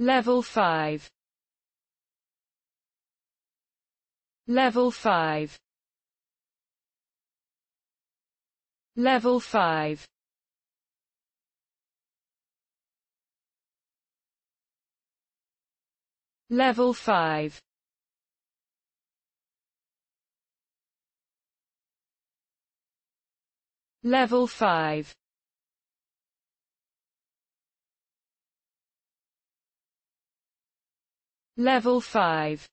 Level 5 Level 5 Level 5 Level 5 Level 5 Level 5